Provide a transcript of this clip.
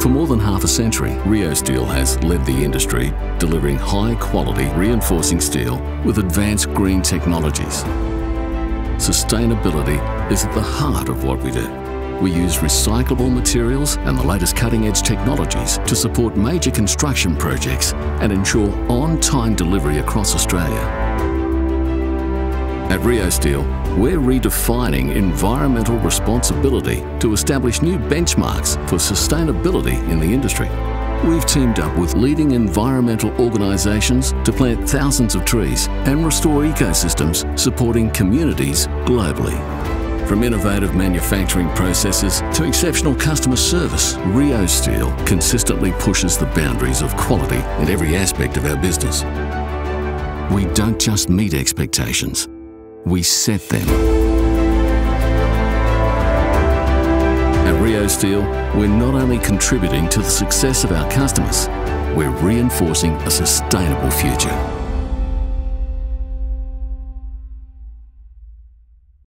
For more than half a century, Reosteel has led the industry, delivering high quality reinforcing steel with advanced green technologies. Sustainability is at the heart of what we do. We use recyclable materials and the latest cutting edge technologies to support major construction projects and ensure on time delivery across Australia. At Reosteel, we're redefining environmental responsibility to establish new benchmarks for sustainability in the industry. We've teamed up with leading environmental organisations to plant thousands of trees and restore ecosystems supporting communities globally. From innovative manufacturing processes to exceptional customer service, Reosteel consistently pushes the boundaries of quality in every aspect of our business. We don't just meet expectations, we set them. At Reosteel, we're not only contributing to the success of our customers, we're reinforcing a sustainable future.